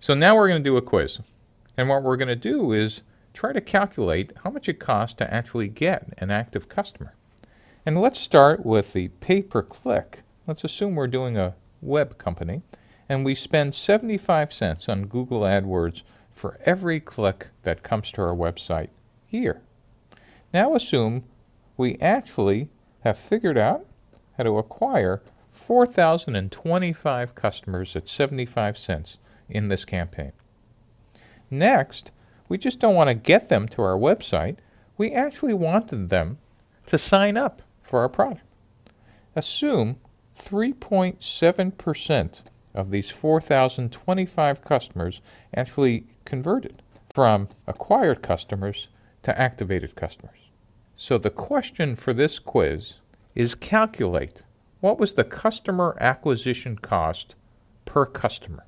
So now we're going to do a quiz. And what we're going to do is try to calculate how much it costs to actually get an active customer. And let's start with the pay per click. Let's assume we're doing a web company and we spend 75 cents on Google AdWords for every click that comes to our website here. Now assume we actually have figured out how to acquire 4,025 customers at 75 cents in this campaign. Next, we just don't want to get them to our website. We actually wanted them to sign up for our product. Assume 3.7% of these 4,025 customers actually converted from acquired customers to activated customers. So the question for this quiz is calculate what was the customer acquisition cost per customer.